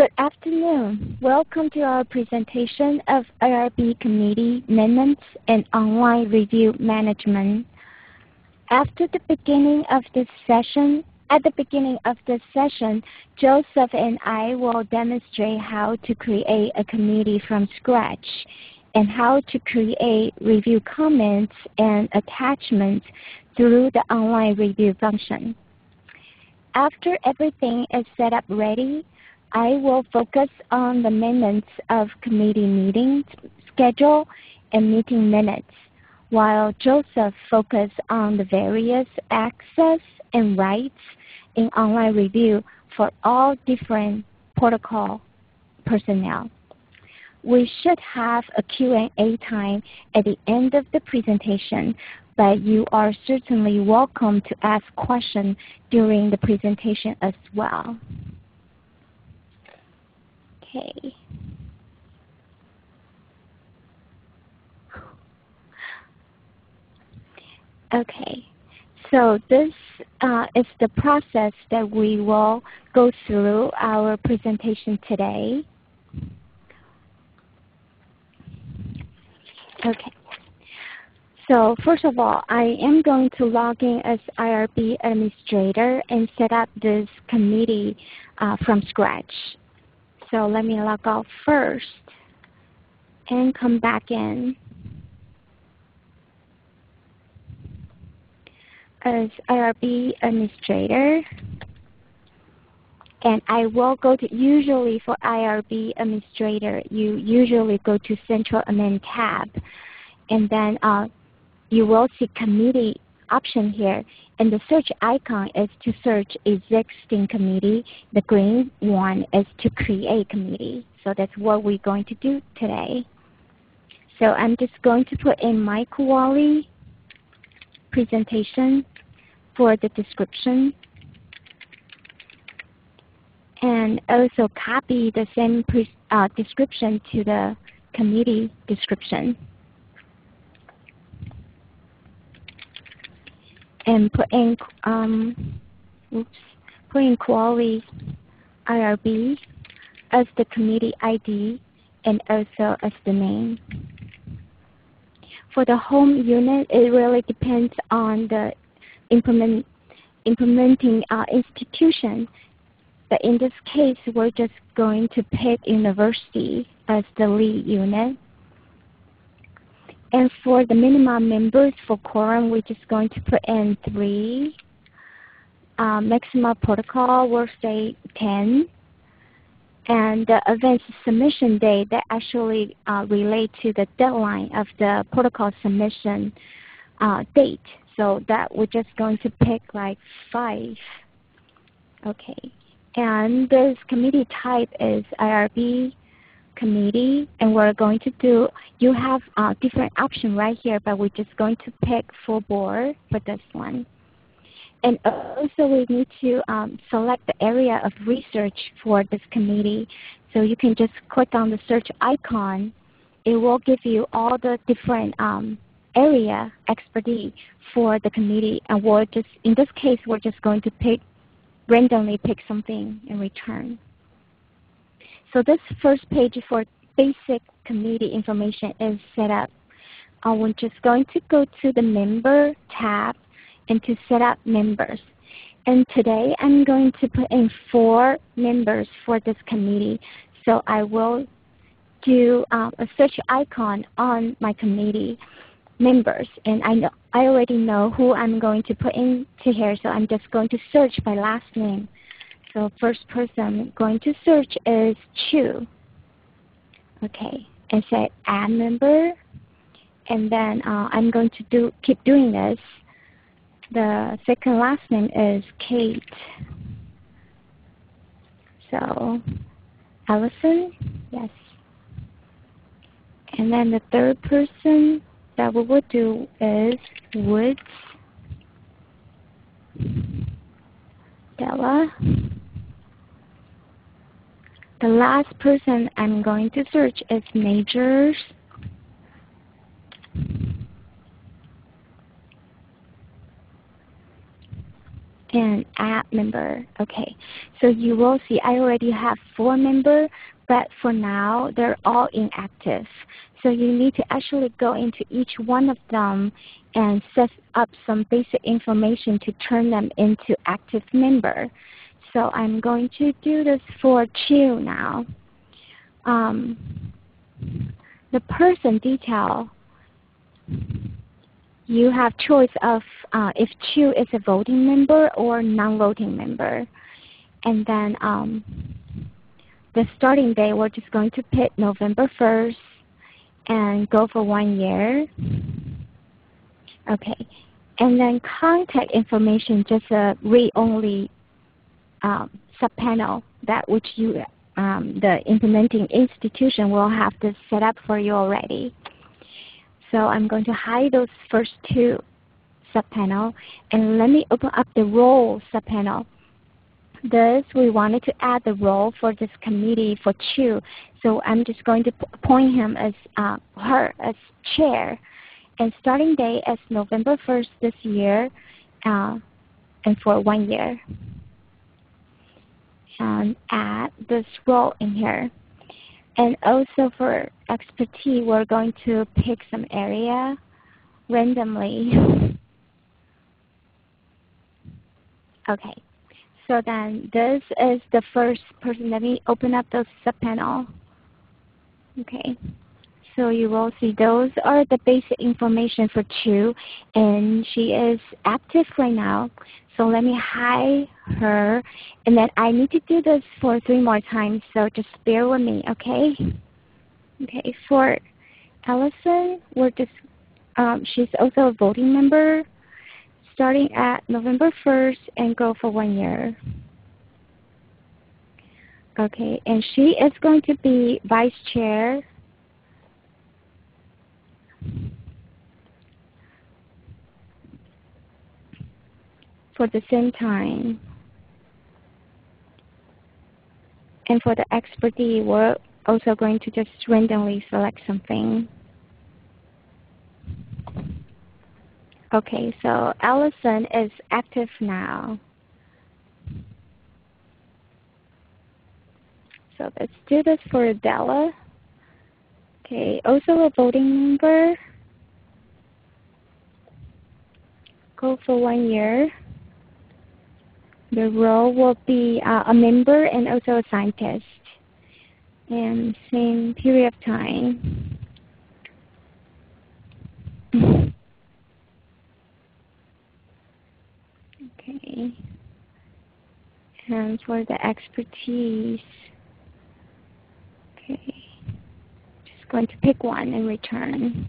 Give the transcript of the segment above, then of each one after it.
Good afternoon. Welcome to our presentation of IRB Committee Minutes and Online Review Management. After the beginning of this session, at the beginning of this session, Joseph and I will demonstrate how to create a committee from scratch and how to create review comments and attachments through the online review function. After everything is set up ready, I will focus on the minutes of committee meetings schedule and meeting minutes, while Joseph focus on the various access and rights in online review for all different protocol personnel. We should have a Q&A time at the end of the presentation, but you are certainly welcome to ask questions during the presentation as well. Okay. Okay. So this uh, is the process that we will go through our presentation today. Okay. So first of all, I am going to log in as IRB administrator and set up this committee uh, from scratch. So let me log out first and come back in. As IRB administrator. And I will go to, usually for IRB administrator, you usually go to Central Admin tab. And then uh, you will see committee option here. And the search icon is to search existing committee. The green one is to create committee. So that's what we're going to do today. So I'm just going to put in my Kuali presentation for the description. And also copy the same uh, description to the committee description. And put in um, oops, put in IRB as the committee ID and also as the name. For the home unit, it really depends on the implement, implementing uh, institution. But in this case, we're just going to pick university as the lead unit. And for the minimum members for quorum, we're just going to put in 3. Uh, maximum protocol will stay 10. And the event submission date that actually uh, relate to the deadline of the protocol submission uh, date. So that we're just going to pick like 5. Okay. And this committee type is IRB committee and we're going to do, you have uh, different option right here, but we're just going to pick full board for this one. And also we need to um, select the area of research for this committee. So you can just click on the search icon. It will give you all the different um, area expertise for the committee. And we're just, in this case, we're just going to pick, randomly pick something in return. So this first page for basic committee information is set up. Uh, we're just going to go to the Member tab and to set up members. And today I'm going to put in four members for this committee. So I will do um, a search icon on my committee members. And I, know, I already know who I'm going to put into here, so I'm just going to search by last name. So first person I'm going to search is Chu. Okay, and say add member. And then uh, I'm going to do keep doing this. The second last name is Kate. So Allison, yes. And then the third person that we will do is Woods. Della. The last person I'm going to search is majors. and add member. Okay, so you will see I already have four members, but for now they're all inactive. So you need to actually go into each one of them and set up some basic information to turn them into active member. So I'm going to do this for Chu now. Um, the person detail, you have choice of uh, if Chu is a voting member or non-voting member. And then um, the starting date, we're just going to pick November 1st and go for one year. Okay. And then contact information, just a read-only um, subpanel that which you, um, the implementing institution will have to set up for you already. So I'm going to hide those first two subpanel and let me open up the role subpanel. This, we wanted to add the role for this committee for Chu. So I'm just going to appoint him as uh, her as chair. And starting date is November 1st this year uh, and for one year. Um, and add this role in here. And also for expertise, we're going to pick some area randomly. okay. So then this is the first person. Let me open up the subpanel. Okay. So you will see those are the basic information for Chu. And she is active right now. So let me hide her. And then I need to do this for three more times. So just bear with me, okay? Okay, for Allison, we're just, um, she's also a voting member starting at November 1st and go for one year. Okay, and she is going to be vice chair. For the same time. And for the expertise, we're also going to just randomly select something. Okay, so Allison is active now. So let's do this for Della. Okay, also a voting member. Go for one year. The role will be uh, a member and also a scientist. And same period of time. Okay. And for the expertise, okay, just going to pick one and return.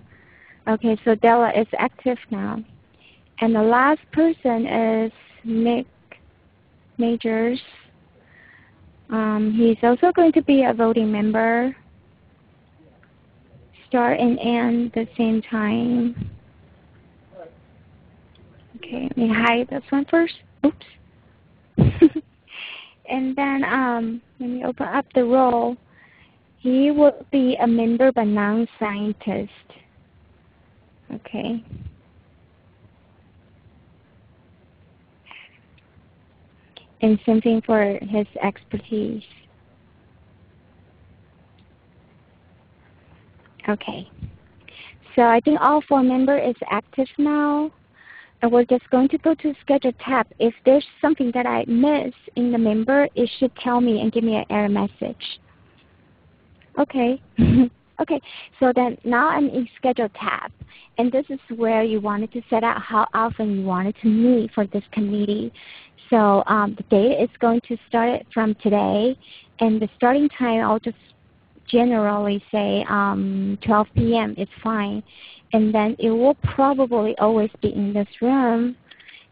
Okay, so Della is active now. And the last person is Nick Majors. Um, he's also going to be a voting member. Start and end at the same time. Okay, let me hide this one first. Oops. and then um, let me open up the role. He will be a member but non-scientist. Okay. And something for his expertise. Okay. So I think all four members is active now and we're just going to go to Schedule tab. If there's something that I miss in the member, it should tell me and give me an error message. Okay. okay, so then now I'm in Schedule tab. And this is where you wanted to set out how often you wanted to meet for this committee. So um, the date is going to start from today. And the starting time, I'll just generally say um, 12 p.m. is fine and then it will probably always be in this room.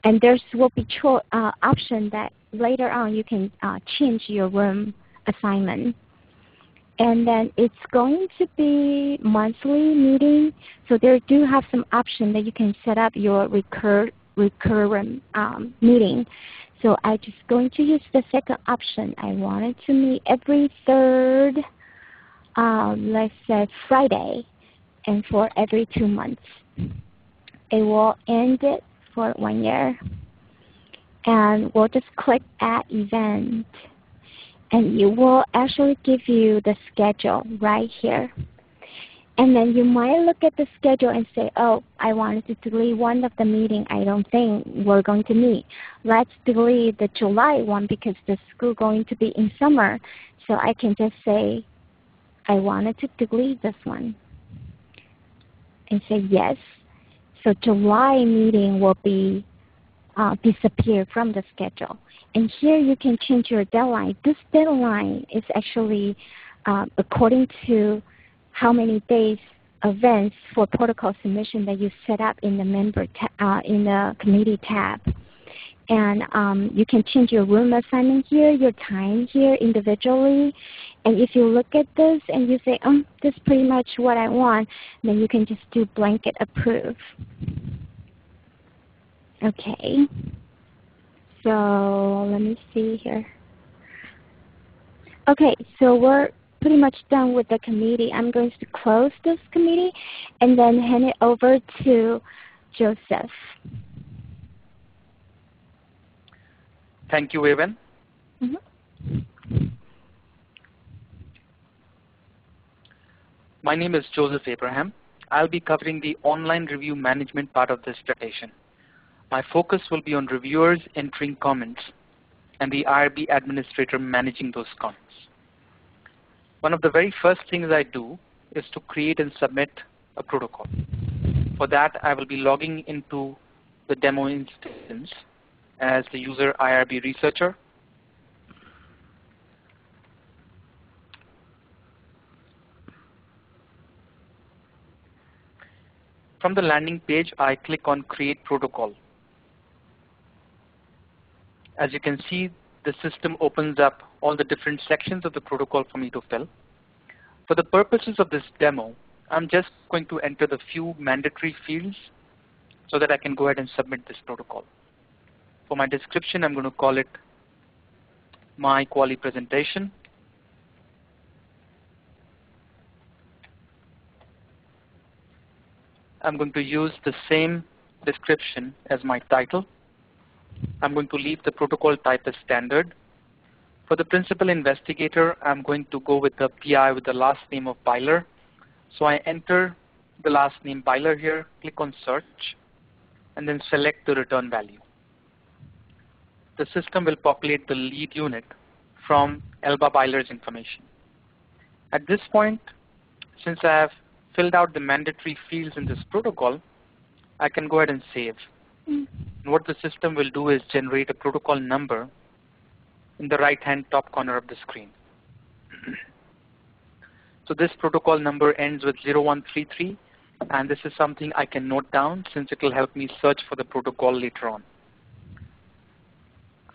And there will be uh, option that later on you can uh, change your room assignment. And then it's going to be monthly meeting. So there do have some option that you can set up your recur recurrent um, meeting. So I'm just going to use the second option. I wanted to meet every third, um, let's say Friday and for every two months. It will end it for one year. and we'll just click Add Event. And it will actually give you the schedule right here. And then you might look at the schedule and say, oh, I wanted to delete one of the meeting. I don't think we're going to meet. Let's delete the July one because the school going to be in summer. So I can just say, I wanted to delete this one. And say yes. So July meeting will be uh, disappear from the schedule. And here you can change your deadline. This deadline is actually uh, according to how many days events for protocol submission that you set up in the member uh, in the committee tab. And um, you can change your room assignment here, your time here individually. And if you look at this and you say, oh, this is pretty much what I want, then you can just do blanket approve. Okay. So let me see here. Okay, so we're pretty much done with the committee. I'm going to close this committee and then hand it over to Joseph. Thank you, Evan. Mm -hmm. My name is Joseph Abraham. I'll be covering the online review management part of this presentation. My focus will be on reviewers entering comments and the IRB administrator managing those comments one of the very first things I do is to create and submit a protocol. For that, I will be logging into the demo instance as the user IRB researcher. From the landing page, I click on Create Protocol. As you can see, the system opens up all the different sections of the protocol for me to fill. For the purposes of this demo, I'm just going to enter the few mandatory fields so that I can go ahead and submit this protocol. For my description, I'm going to call it my Kuali presentation. I'm going to use the same description as my title. I'm going to leave the protocol type as standard. For the principal investigator, I'm going to go with the PI with the last name of Byler. So I enter the last name Byler here, click on search, and then select the return value. The system will populate the lead unit from Elba Byler's information. At this point, since I have filled out the mandatory fields in this protocol, I can go ahead and save. Mm. And what the system will do is generate a protocol number in the right-hand top corner of the screen. so this protocol number ends with 0133, and this is something I can note down since it will help me search for the protocol later on.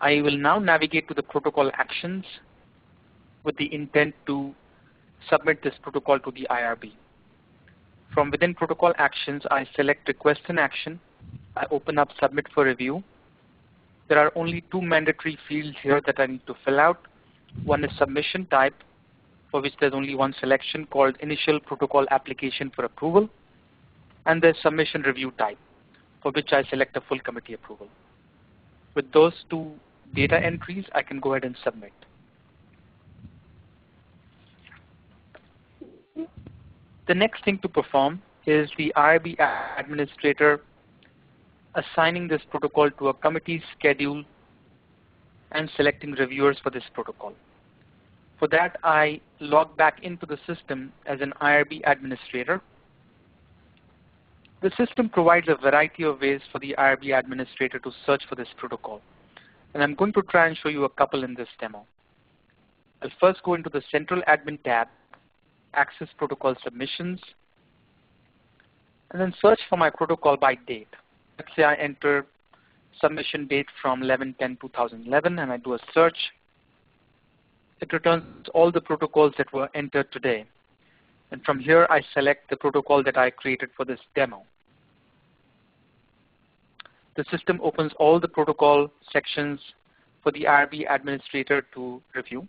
I will now navigate to the protocol actions with the intent to submit this protocol to the IRB. From within protocol actions, I select request an action I open up submit for review. There are only two mandatory fields here that I need to fill out. One is submission type, for which there's only one selection called initial protocol application for approval. And there's submission review type, for which I select a full committee approval. With those two data entries, I can go ahead and submit. The next thing to perform is the IRB administrator assigning this protocol to a committee schedule and selecting reviewers for this protocol. For that, I log back into the system as an IRB administrator. The system provides a variety of ways for the IRB administrator to search for this protocol. And I'm going to try and show you a couple in this demo. I'll first go into the Central Admin tab, Access Protocol Submissions, and then search for my protocol by date let's say I enter submission date from 11-10-2011 and I do a search, it returns all the protocols that were entered today. And from here, I select the protocol that I created for this demo. The system opens all the protocol sections for the IRB administrator to review.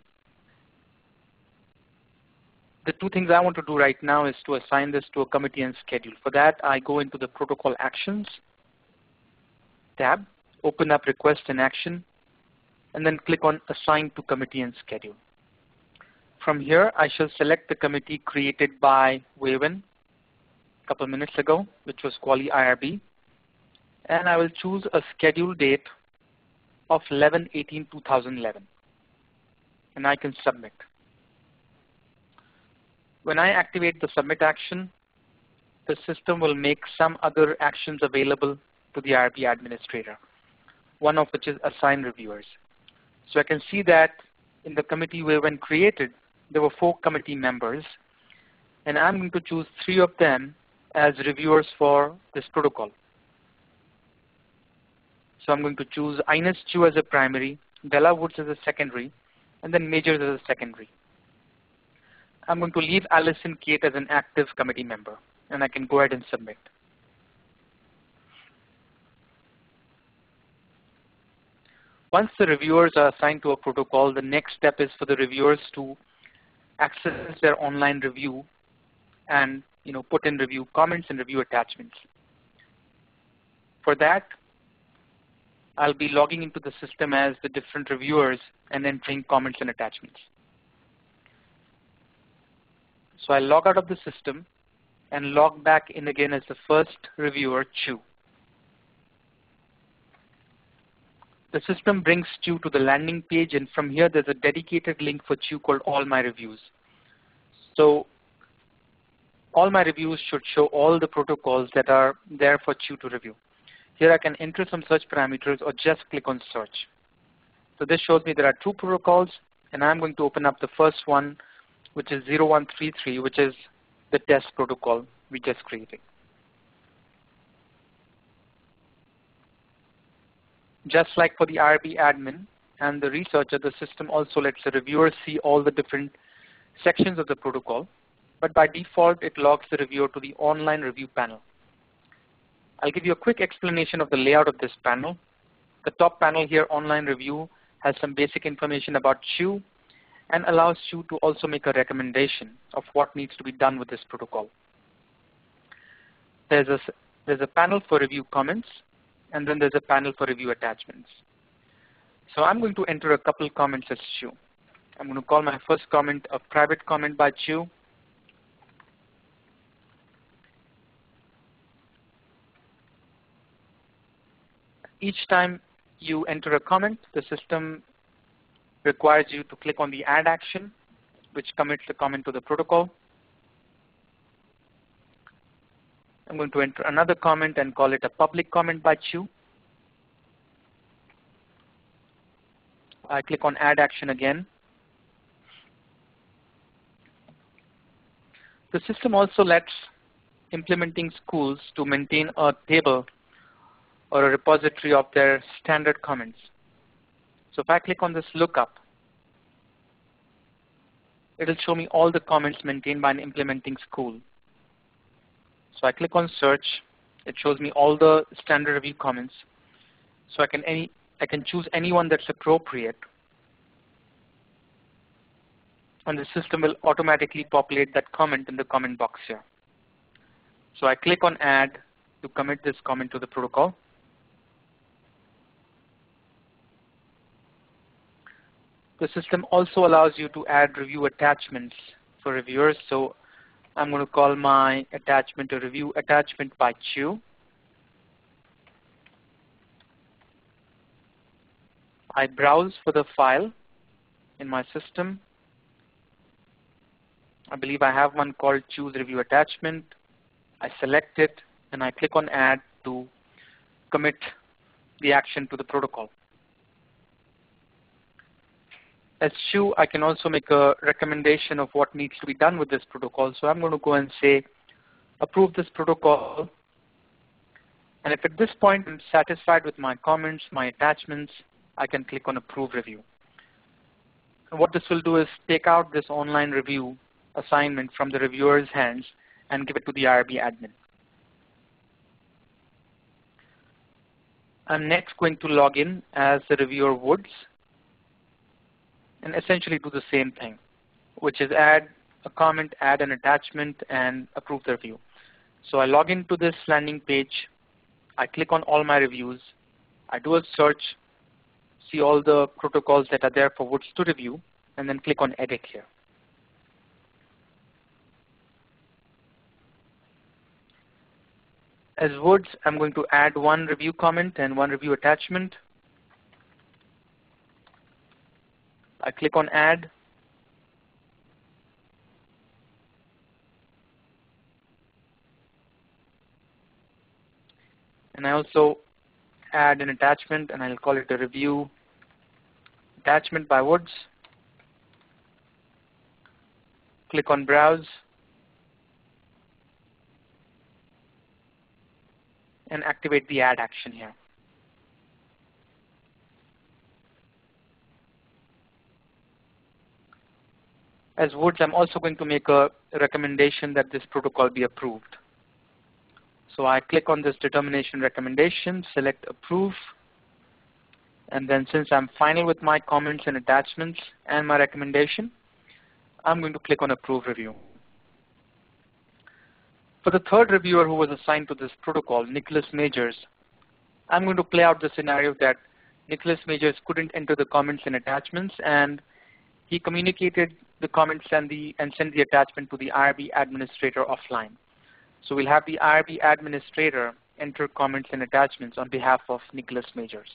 The two things I want to do right now is to assign this to a committee and schedule. For that, I go into the protocol actions tab, open up request and action, and then click on assign to committee and schedule. From here, I shall select the committee created by Wavin a couple minutes ago, which was Kuali IRB, and I will choose a schedule date of 11-18-2011, and I can submit. When I activate the submit action, the system will make some other actions available to the IRB administrator, one of which is assign reviewers. So I can see that in the committee where when created, there were four committee members, and I'm going to choose three of them as reviewers for this protocol. So I'm going to choose Ines Chu as a primary, Della Woods as a secondary, and then Majors as a secondary. I'm going to leave Allison Kate as an active committee member, and I can go ahead and submit. Once the reviewers are assigned to a protocol, the next step is for the reviewers to access their online review and you know, put in review comments and review attachments. For that, I'll be logging into the system as the different reviewers and then entering comments and attachments. So I log out of the system and log back in again as the first reviewer, Chu. The system brings Chu to the landing page, and from here there's a dedicated link for Chu called All My Reviews. So all my reviews should show all the protocols that are there for Chu to review. Here I can enter some search parameters or just click on search. So this shows me there are two protocols, and I'm going to open up the first one, which is 0133, which is the test protocol we just created. Just like for the IRB admin and the researcher, the system also lets the reviewer see all the different sections of the protocol, but by default, it logs the reviewer to the online review panel. I'll give you a quick explanation of the layout of this panel. The top panel here, online review, has some basic information about Chu and allows you to also make a recommendation of what needs to be done with this protocol. There's a, there's a panel for review comments, and then there's a panel for review attachments. So I'm going to enter a couple comments as Chu. I'm going to call my first comment a private comment by Chu. Each time you enter a comment, the system requires you to click on the add action, which commits the comment to the protocol. I'm going to enter another comment and call it a public comment by Chu. I click on add action again. The system also lets implementing schools to maintain a table or a repository of their standard comments. So if I click on this lookup, it'll show me all the comments maintained by an implementing school. So I click on search. It shows me all the standard review comments. So I can any I can choose anyone that's appropriate. And the system will automatically populate that comment in the comment box here. So I click on add to commit this comment to the protocol. The system also allows you to add review attachments for reviewers. So I'm going to call my attachment a review attachment by Chu. I browse for the file in my system. I believe I have one called Chu's review attachment. I select it and I click on add to commit the action to the protocol. As Chu, I can also make a recommendation of what needs to be done with this protocol. So I'm going to go and say, approve this protocol. And if at this point I'm satisfied with my comments, my attachments, I can click on approve review. And what this will do is take out this online review assignment from the reviewer's hands and give it to the IRB admin. I'm next going to log in as the reviewer Woods and essentially do the same thing, which is add a comment, add an attachment, and approve the review. So I log into this landing page. I click on all my reviews. I do a search, see all the protocols that are there for Woods to review, and then click on Edit here. As Woods, I'm going to add one review comment and one review attachment. I click on Add. And I also add an attachment and I'll call it a review attachment by Woods. Click on Browse. And activate the add action here. As Woods, I'm also going to make a recommendation that this protocol be approved. So I click on this determination recommendation, select approve, and then since I'm final with my comments and attachments and my recommendation, I'm going to click on approve review. For the third reviewer who was assigned to this protocol, Nicholas Majors, I'm going to play out the scenario that Nicholas Majors couldn't enter the comments and attachments and he communicated the comments and, the, and sent the attachment to the IRB administrator offline. So we'll have the IRB administrator enter comments and attachments on behalf of Nicholas Majors.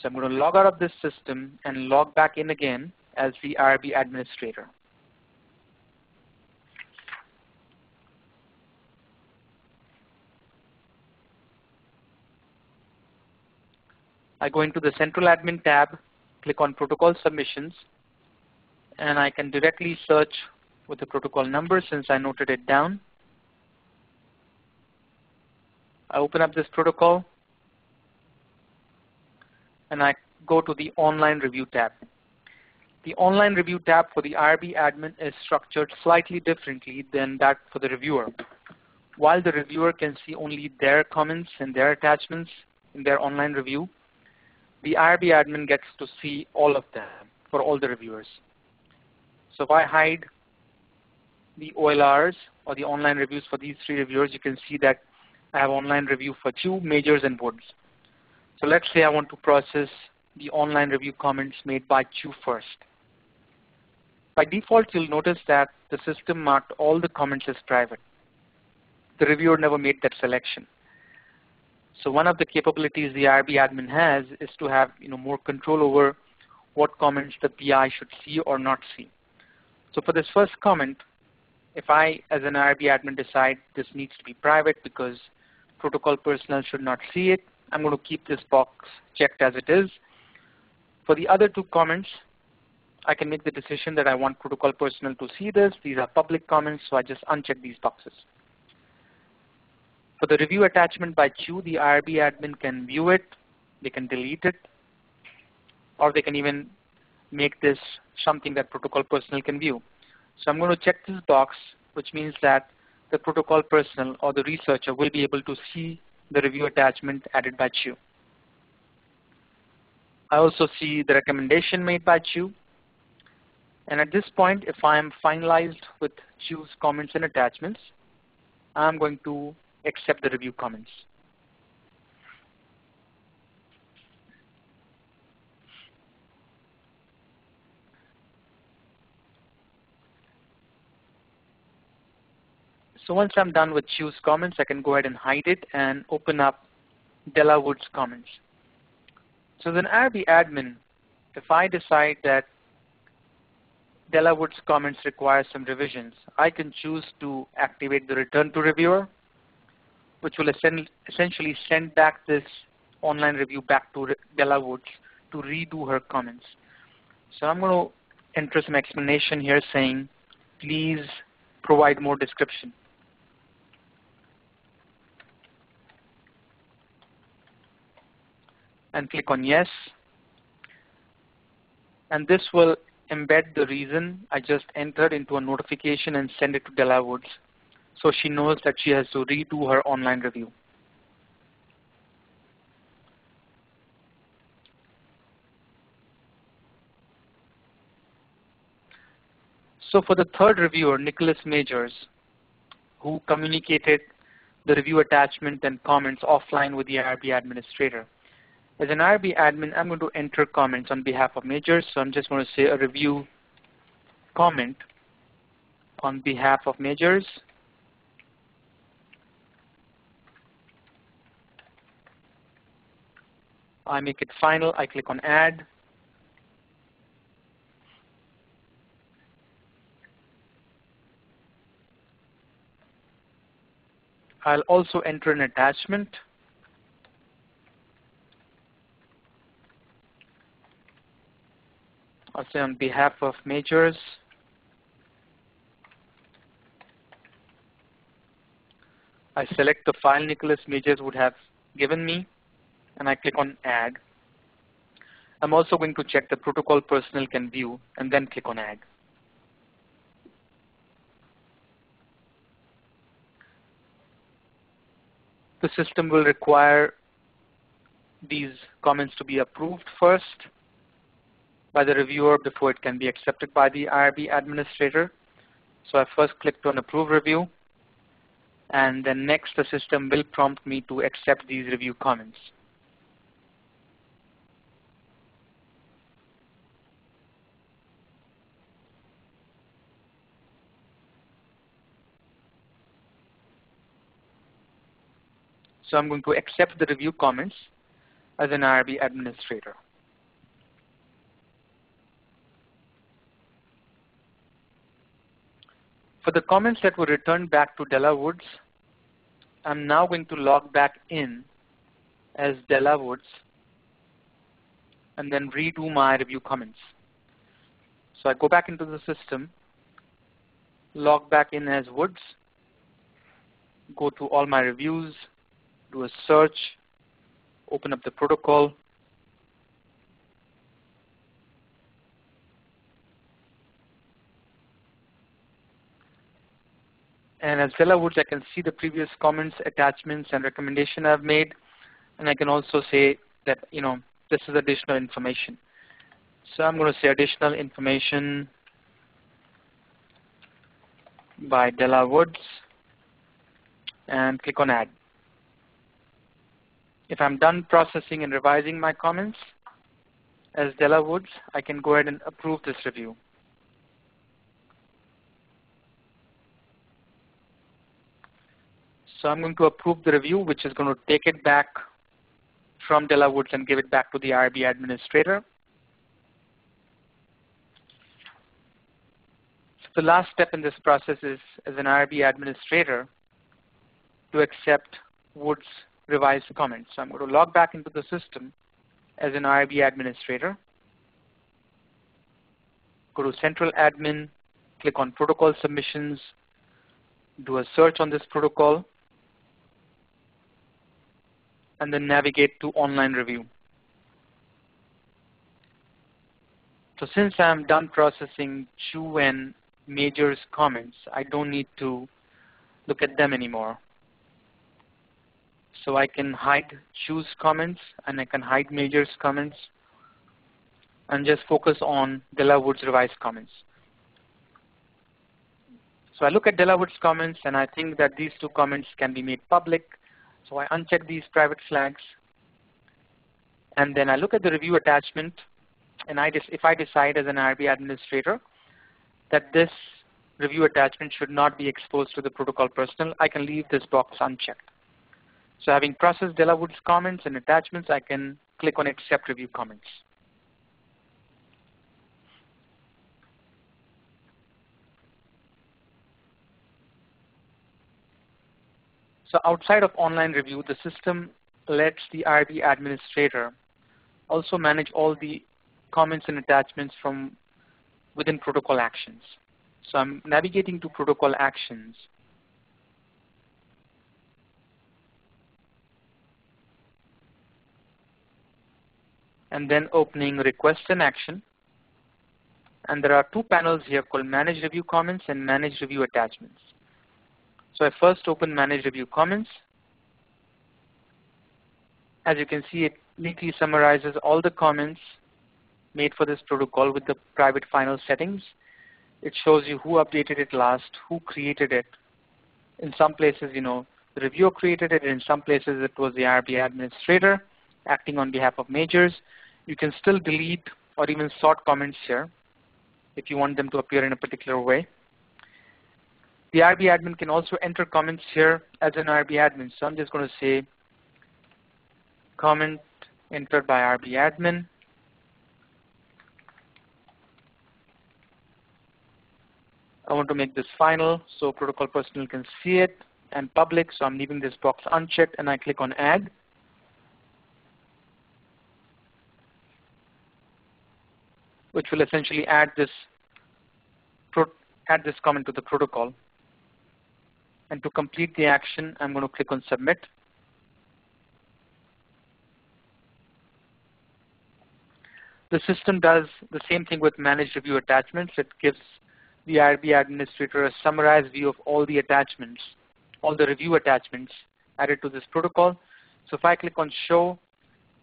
So I'm going to log out of this system and log back in again as the IRB administrator. I go into the central admin tab, click on protocol submissions, and I can directly search with the protocol number since I noted it down. I open up this protocol and I go to the online review tab. The online review tab for the IRB admin is structured slightly differently than that for the reviewer. While the reviewer can see only their comments and their attachments in their online review, the IRB admin gets to see all of them for all the reviewers. So if I hide the OLRs or the online reviews for these three reviewers, you can see that I have online review for Chu, Majors, and Woods. So let's say I want to process the online review comments made by Chu first. By default, you'll notice that the system marked all the comments as private. The reviewer never made that selection. So one of the capabilities the IRB admin has is to have you know, more control over what comments the PI should see or not see. So for this first comment, if I, as an IRB admin, decide this needs to be private because protocol personnel should not see it, I'm going to keep this box checked as it is. For the other two comments, I can make the decision that I want protocol personnel to see this. These are public comments, so I just uncheck these boxes. For the review attachment by Chu, the IRB admin can view it, they can delete it, or they can even make this something that protocol personnel can view. So I'm going to check this box, which means that the protocol personnel or the researcher will be able to see the review attachment added by Chu. I also see the recommendation made by Chu. And at this point, if I am finalized with Chu's comments and attachments, I'm going to accept the review comments. So once I'm done with Chu's comments, I can go ahead and hide it and open up Della Wood's comments. So then as IRB admin, if I decide that Della Wood's comments require some revisions, I can choose to activate the return to reviewer, which will essentially send back this online review back to Della Woods to redo her comments. So I'm going to enter some explanation here saying, please provide more description. And click on yes. And this will embed the reason I just entered into a notification and send it to Della Woods so she knows that she has to redo her online review. So for the third reviewer, Nicholas Majors, who communicated the review attachment and comments offline with the IRB administrator. As an IRB admin, I'm going to enter comments on behalf of majors, so I'm just going to say a review comment on behalf of majors. I make it final, I click on add. I'll also enter an attachment. I'll say on behalf of majors. I select the file Nicholas Majors would have given me and I click on add. I'm also going to check the protocol personnel can view and then click on add. The system will require these comments to be approved first by the reviewer before it can be accepted by the IRB administrator. So I first clicked on approve review and then next the system will prompt me to accept these review comments. So I'm going to accept the review comments as an IRB administrator. For the comments that were returned back to Della Woods, I'm now going to log back in as Della Woods and then redo my review comments. So I go back into the system, log back in as Woods, go to all my reviews, do a search, open up the protocol, and as Della Woods, I can see the previous comments, attachments, and recommendation I've made, and I can also say that you know this is additional information. So I'm going to say additional information by Della Woods and click on add. If I'm done processing and revising my comments as Della Woods, I can go ahead and approve this review. So I'm going to approve the review, which is going to take it back from Della Woods and give it back to the IRB administrator. The last step in this process is, as an IRB administrator, to accept Woods' revised comments. So I'm going to log back into the system as an IRB administrator. Go to Central Admin, click on Protocol Submissions, do a search on this protocol, and then navigate to Online Review. So since I'm done processing Chu and Major's comments, I don't need to look at them anymore. So I can hide Chu's comments and I can hide Major's comments and just focus on Della Woods' revised comments. So I look at Della Woods' comments and I think that these two comments can be made public. So I uncheck these private flags and then I look at the review attachment and I if I decide as an IRB administrator that this review attachment should not be exposed to the protocol personnel, I can leave this box unchecked. So having processed Della Woods comments and attachments, I can click on Accept Review Comments. So outside of online review, the system lets the IRB administrator also manage all the comments and attachments from within protocol actions. So I'm navigating to protocol actions and then opening request and action. And there are two panels here called Manage Review Comments and Manage Review Attachments. So I first open Manage Review Comments. As you can see, it neatly summarizes all the comments made for this protocol with the private final settings. It shows you who updated it last, who created it. In some places, you know, The reviewer created it. In some places, it was the IRB administrator acting on behalf of majors. You can still delete or even sort comments here if you want them to appear in a particular way. The IRB admin can also enter comments here as an IRB admin. So I'm just going to say comment entered by IRB admin. I want to make this final so protocol personnel can see it and public. So I'm leaving this box unchecked and I click on add. which will essentially add this add this comment to the protocol. And to complete the action, I'm going to click on submit. The system does the same thing with managed review attachments. It gives the IRB administrator a summarized view of all the attachments, all the review attachments added to this protocol. So if I click on show,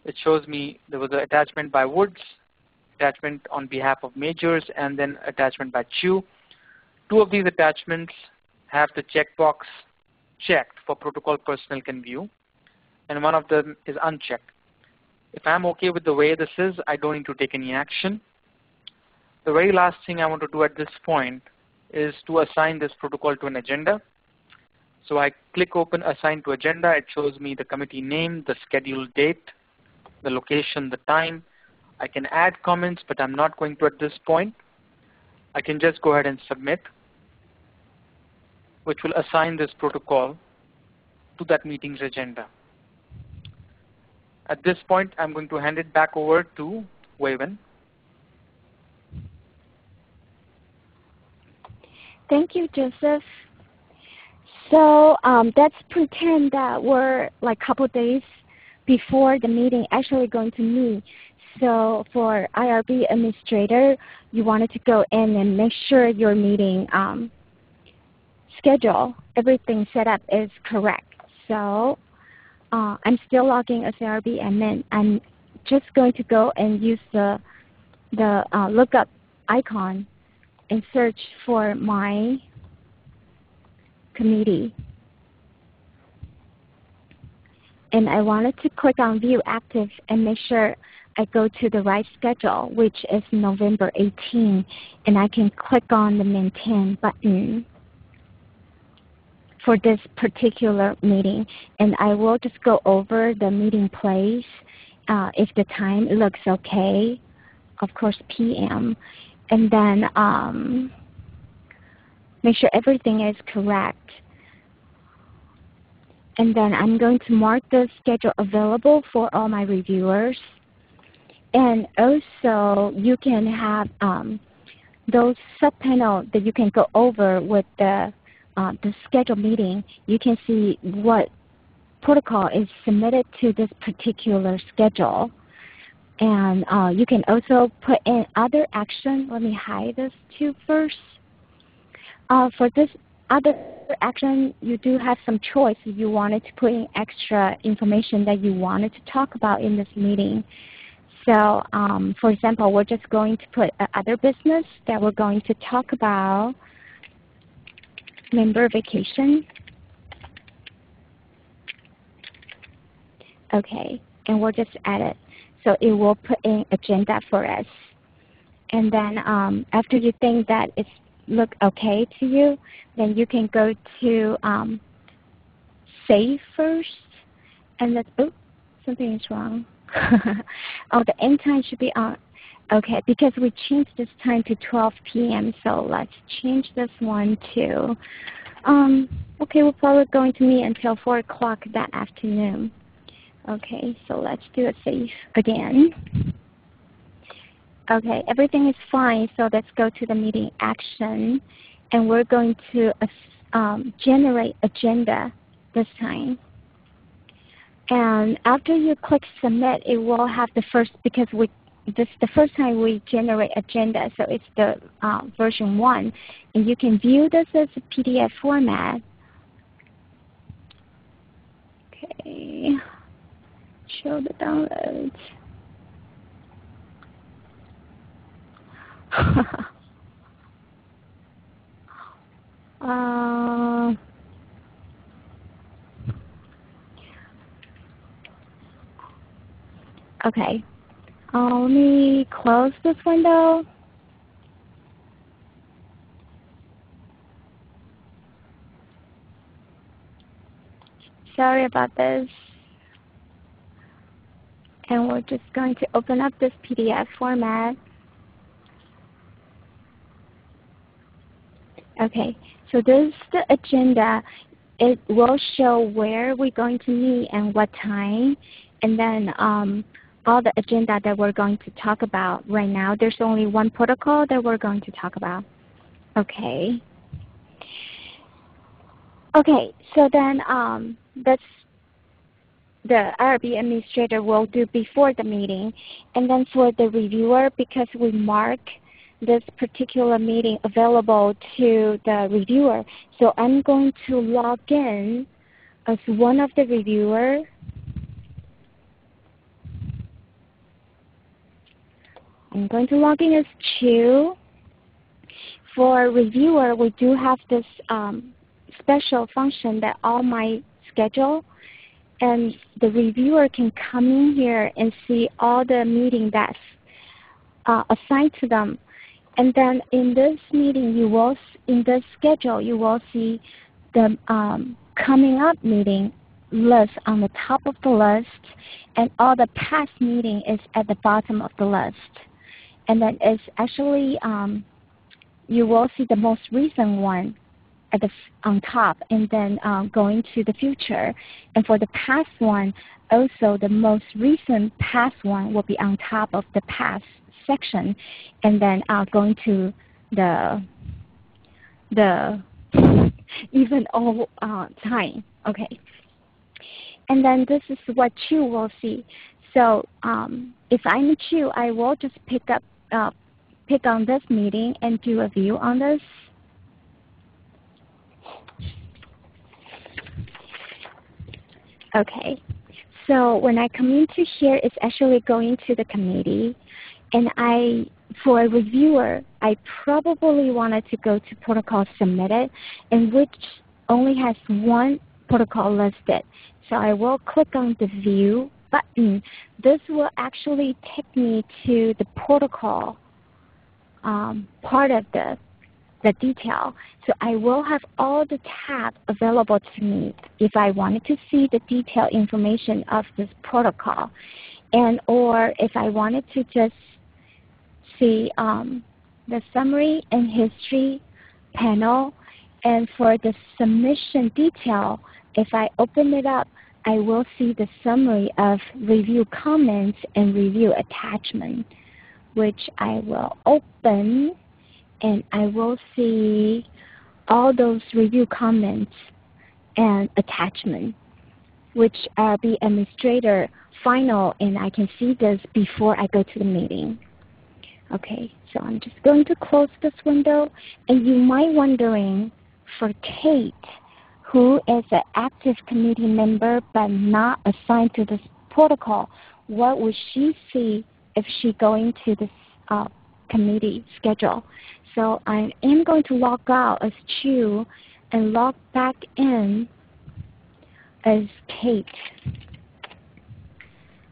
it shows me there was an attachment by Woods, attachment on behalf of majors, and then attachment by Chu. Two of these attachments have the checkbox checked for protocol personnel can view, and one of them is unchecked. If I'm okay with the way this is, I don't need to take any action. The very last thing I want to do at this point is to assign this protocol to an agenda. So I click open assign to agenda. It shows me the committee name, the scheduled date, the location, the time. I can add comments, but I'm not going to at this point. I can just go ahead and submit, which will assign this protocol to that meeting's agenda. At this point, I'm going to hand it back over to Waven. Thank you, Joseph. So um, let's pretend that we're like a couple days before the meeting actually going to meet. So for IRB administrator, you wanted to go in and make sure your meeting um, schedule, everything set up is correct. So uh, I'm still logging as IRB admin. I'm just going to go and use the, the uh, lookup icon and search for my committee. And I wanted to click on View Active and make sure I go to the right schedule, which is November 18, and I can click on the Maintain button for this particular meeting. And I will just go over the meeting place uh, if the time looks okay, of course PM, and then um, make sure everything is correct. And then I'm going to mark the schedule available for all my reviewers. And also you can have um, those subpanel that you can go over with the uh, the schedule meeting, you can see what protocol is submitted to this particular schedule. And uh, you can also put in other action. Let me hide this two first. Uh, for this other action, you do have some choice if you wanted to put in extra information that you wanted to talk about in this meeting. So um, for example, we're just going to put other business that we're going to talk about member vacation. Okay, and we'll just add it. So it will put in agenda for us. And then um, after you think that it's look okay to you, then you can go to um, save first. And let's, oh, something is wrong. oh, the end time should be on. Okay, because we changed this time to 12 p.m., so let's change this one to, um, okay, we're probably going to meet until 4 o'clock that afternoon. Okay, so let's do a save again. Okay, everything is fine, so let's go to the meeting action. And we're going to um, generate agenda this time. And after you click submit, it will have the first, because we this the first time we generate agenda, so it's the uh, version 1. And you can view this as a PDF format. Okay, show the downloads. Uh, okay. Uh, let me close this window. Sorry about this. And we're just going to open up this PDF format. Okay, so this is the agenda. It will show where we're going to meet and what time, and then um, all the agenda that we're going to talk about right now. There's only one protocol that we're going to talk about. Okay. Okay, so then um, that's the IRB administrator will do before the meeting. And then for the reviewer, because we mark this particular meeting available to the reviewer, so I'm going to log in as one of the reviewer. I'm going to log in as Chu. For reviewer, we do have this um, special function that all my schedule and the reviewer can come in here and see all the meeting that's uh, assigned to them. And then in this meeting, you will in this schedule, you will see the um, coming up meeting list on the top of the list, and all the past meeting is at the bottom of the list. And then it's actually um, you will see the most recent one at the on top and then um, going to the future. And for the past one, also the most recent past one will be on top of the past section, and then uh, going to the the even all uh, time. Okay. And then this is what you will see. So um, if I'm Chu, I will just pick up uh, pick on this meeting and do a view on this. Okay. So when I come into here, it's actually going to the committee. And I, for a reviewer, I probably wanted to go to protocol submitted, in which only has one protocol listed. So I will click on the view button. This will actually take me to the protocol um, part of the the detail. So I will have all the tabs available to me if I wanted to see the detailed information of this protocol. And or if I wanted to just see um, the summary and history panel. And for the submission detail, if I open it up, I will see the summary of review comments and review attachment, which I will open and I will see all those review comments and attachment, which are the administrator final, and I can see this before I go to the meeting. Okay, so I'm just going to close this window, and you might wondering for Kate, who is an active committee member but not assigned to this protocol, what would she see if she going to this uh, committee schedule? So I am going to log out as Chu and log back in as Kate.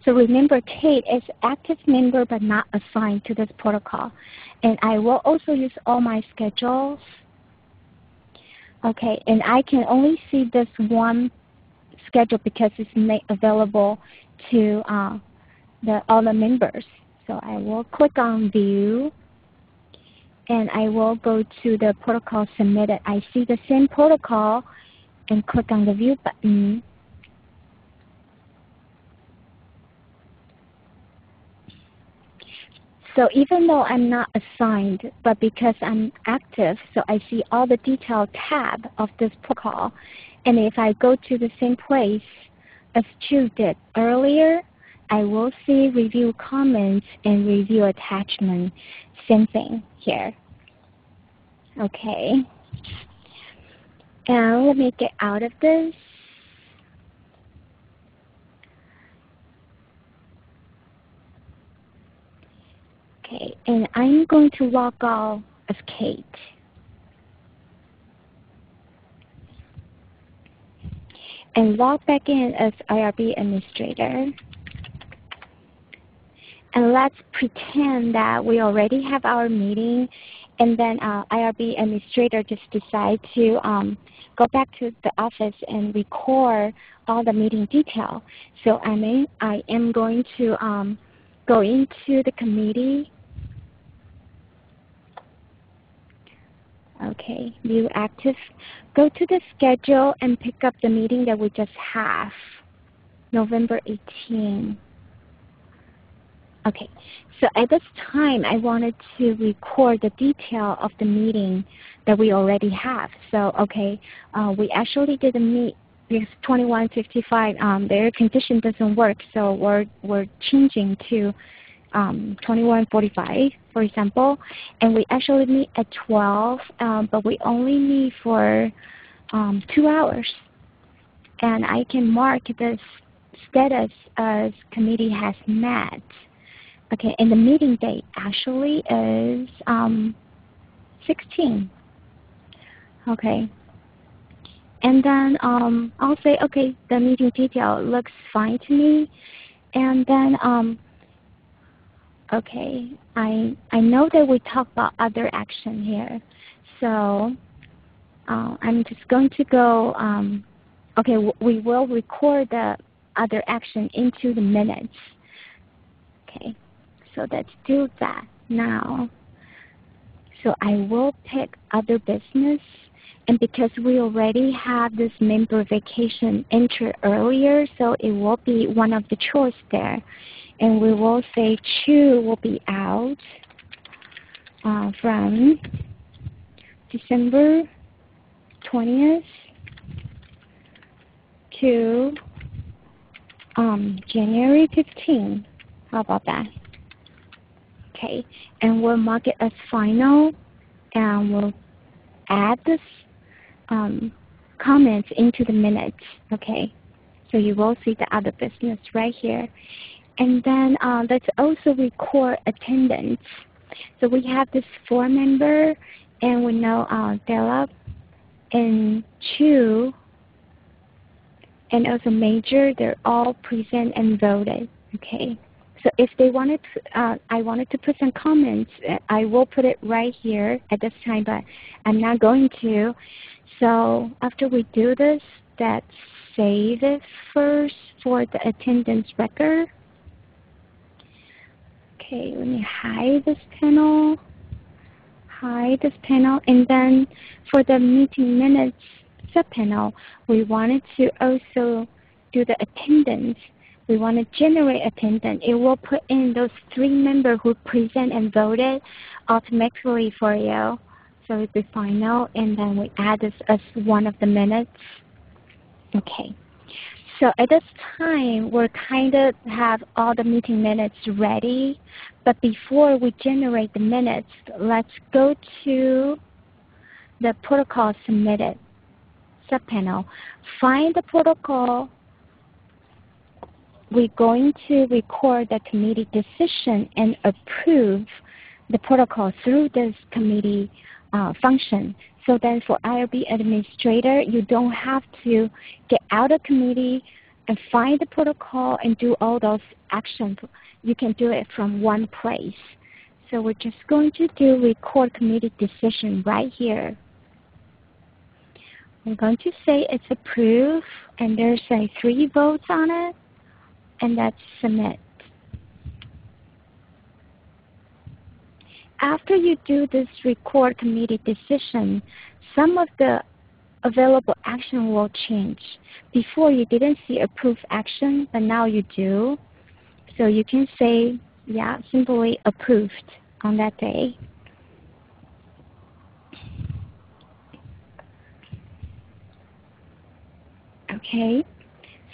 So remember Kate is active member but not assigned to this protocol. And I will also use all my schedules. Okay, and I can only see this one schedule because it's made available to uh, the, all the members. So I will click on View and I will go to the protocol submitted. I see the same protocol and click on the View button. So even though I'm not assigned, but because I'm active, so I see all the detailed tab of this protocol. And if I go to the same place as Chu did earlier, I will see review comments and review attachment. Same thing here. Okay. And let me get out of this. Okay, and I'm going to log out as Kate. And log back in as IRB administrator. and let's pretend that we already have our meeting and then uh, IRB administrator just decide to um, go back to the office and record all the meeting detail. So I, may, I am going to um, go into the committee. Okay, view active. Go to the schedule and pick up the meeting that we just have, November 18. Okay, so at this time I wanted to record the detail of the meeting that we already have. So okay, uh, we actually didn't meet because 2155 um, the air condition doesn't work, so we're we're changing to um, 2145 for example, and we actually meet at 12, um, but we only meet for um, two hours, and I can mark this status as committee has met. Okay, and the meeting date actually is um, 16. Okay. And then um, I'll say, okay, the meeting detail looks fine to me. And then, um, okay, I, I know that we talked about other action here. So uh, I'm just going to go, um, okay, we will record the other action into the minutes. Okay. So let's do that now. So I will pick other business. And because we already have this member vacation entered earlier, so it will be one of the choice there. And we will say Chu will be out uh, from December 20th to um, January 15th. How about that? Okay, and we'll mark it as final, and we'll add this um, comments into the minutes. Okay, so you will see the other business right here. And then uh, let's also record attendance. So we have this four member, and we know uh, Della and Chu, and also Major, they're all present and voted. Okay. So if they wanted, to, uh, I wanted to put some comments, I will put it right here at this time, but I'm not going to. So after we do this, let's save it first for the attendance record. Okay, let me hide this panel, hide this panel, and then for the meeting minutes subpanel, we wanted to also do the attendance we want to generate attendance, it will put in those three members who present and voted automatically for you. So it's the final, and then we add this as one of the minutes. Okay. So at this time, we're kind of have all the meeting minutes ready. But before we generate the minutes, let's go to the protocol submitted subpanel. Find the protocol we're going to record the committee decision and approve the protocol through this committee uh, function. So then for IRB administrator, you don't have to get out of committee and find the protocol and do all those actions. You can do it from one place. So we're just going to do record committee decision right here. I'm going to say it's approved, and there's a three votes on it and that's submit. After you do this record committee decision, some of the available action will change. Before you didn't see approved action, but now you do. So you can say, yeah, simply approved on that day. Okay.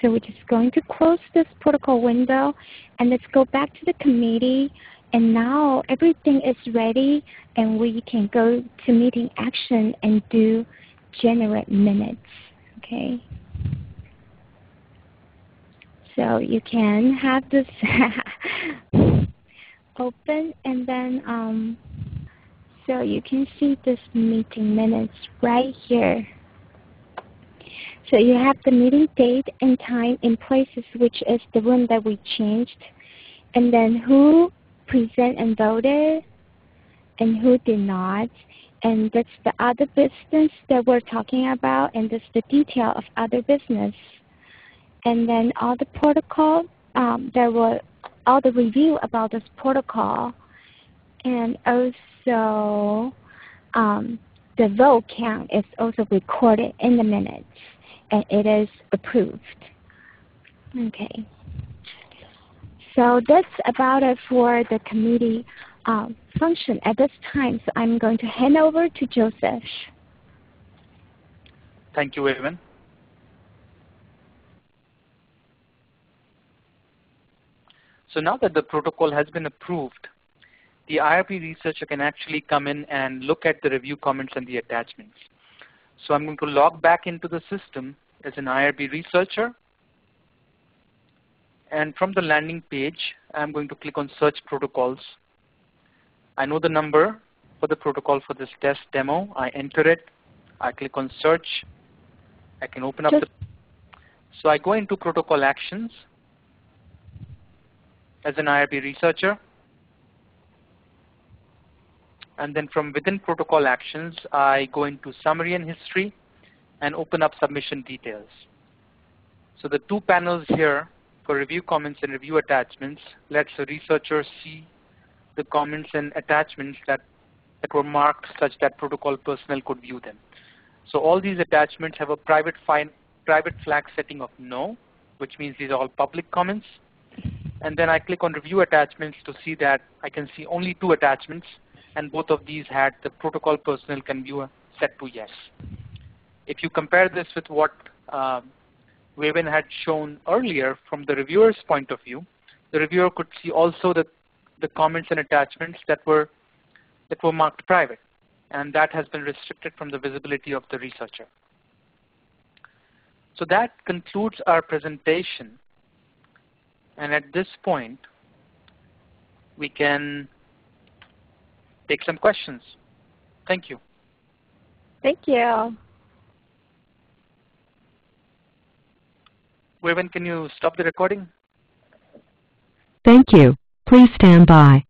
So we're just going to close this protocol window and let's go back to the committee. And now everything is ready and we can go to meeting action and do generate minutes. Okay. So you can have this open and then um, so you can see this meeting minutes right here. So you have the meeting date and time in places, which is the room that we changed. and then who present and voted, and who did not. And that's the other business that we're talking about, and that's the detail of other business. And then all the protocol, um, there were all the review about this protocol, and also um, the vote count is also recorded in the minutes, and it is approved. Okay. So that's about it for the committee um, function at this time. So I'm going to hand over to Joseph. Thank you, Evan. So now that the protocol has been approved, the IRB researcher can actually come in and look at the review comments and the attachments. So I'm going to log back into the system as an IRB researcher. And from the landing page, I'm going to click on Search Protocols. I know the number for the protocol for this test demo. I enter it. I click on Search. I can open up Just the. So I go into Protocol Actions as an IRB researcher. And then from within protocol actions, I go into summary and history and open up submission details. So the two panels here for review comments and review attachments lets the researcher see the comments and attachments that, that were marked such that protocol personnel could view them. So all these attachments have a private, fine, private flag setting of no, which means these are all public comments. And then I click on review attachments to see that I can see only two attachments and both of these had the protocol personnel can view set to yes. If you compare this with what um, Wavin had shown earlier from the reviewer's point of view, the reviewer could see also the, the comments and attachments that were, that were marked private. And that has been restricted from the visibility of the researcher. So that concludes our presentation. And at this point, we can take some questions. Thank you. Thank you. Wavin, can you stop the recording? Thank you. Please stand by.